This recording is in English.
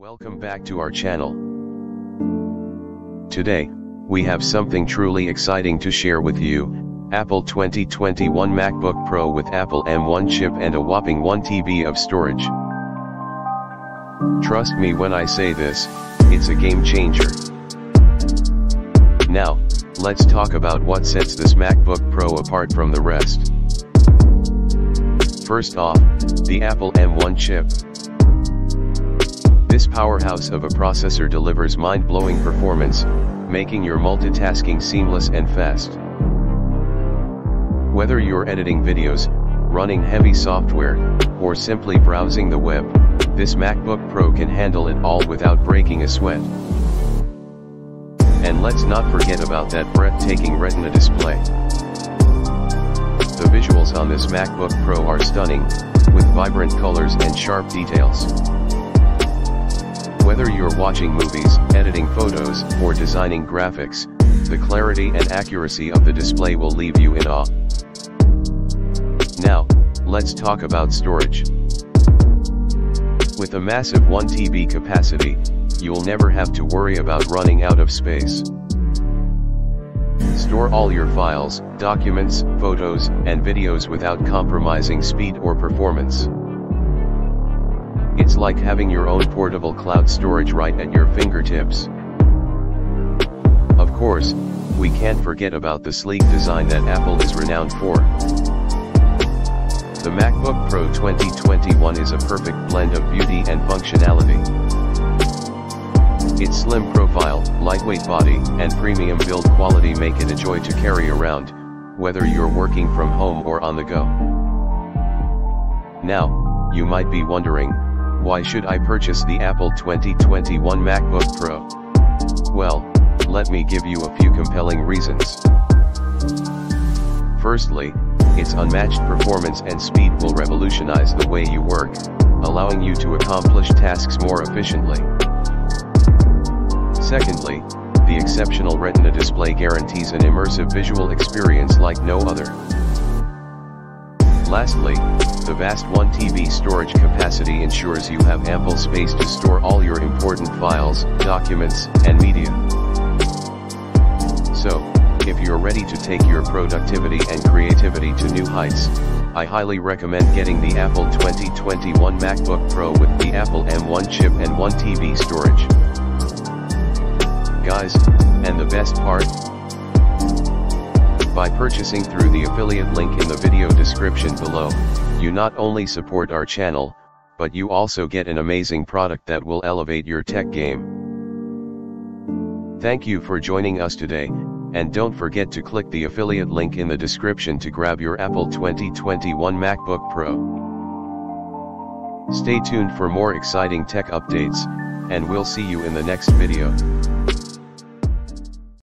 Welcome back to our channel. Today, we have something truly exciting to share with you, Apple 2021 MacBook Pro with Apple M1 chip and a whopping 1 TB of storage. Trust me when I say this, it's a game changer. Now, let's talk about what sets this MacBook Pro apart from the rest. First off, the Apple M1 chip. This powerhouse of a processor delivers mind-blowing performance, making your multitasking seamless and fast. Whether you're editing videos, running heavy software, or simply browsing the web, this MacBook Pro can handle it all without breaking a sweat. And let's not forget about that breathtaking Retina display. The visuals on this MacBook Pro are stunning, with vibrant colors and sharp details. Whether you're watching movies, editing photos, or designing graphics, the clarity and accuracy of the display will leave you in awe. Now, let's talk about storage. With a massive 1 TB capacity, you'll never have to worry about running out of space. Store all your files, documents, photos, and videos without compromising speed or performance. It's like having your own portable cloud storage right at your fingertips. Of course, we can't forget about the sleek design that Apple is renowned for. The MacBook Pro 2021 is a perfect blend of beauty and functionality. Its slim profile, lightweight body, and premium build quality make it a joy to carry around, whether you're working from home or on the go. Now, you might be wondering, why should I purchase the Apple 2021 MacBook Pro? Well, let me give you a few compelling reasons. Firstly, its unmatched performance and speed will revolutionize the way you work, allowing you to accomplish tasks more efficiently. Secondly, the exceptional Retina display guarantees an immersive visual experience like no other. Lastly, the vast 1 TB storage capacity ensures you have ample space to store all your important files, documents, and media. So, if you're ready to take your productivity and creativity to new heights, I highly recommend getting the Apple 2021 MacBook Pro with the Apple M1 chip and 1 TB storage. Guys, and the best part? By purchasing through the affiliate link in the video description below, you not only support our channel, but you also get an amazing product that will elevate your tech game. Thank you for joining us today, and don't forget to click the affiliate link in the description to grab your Apple 2021 MacBook Pro. Stay tuned for more exciting tech updates, and we'll see you in the next video.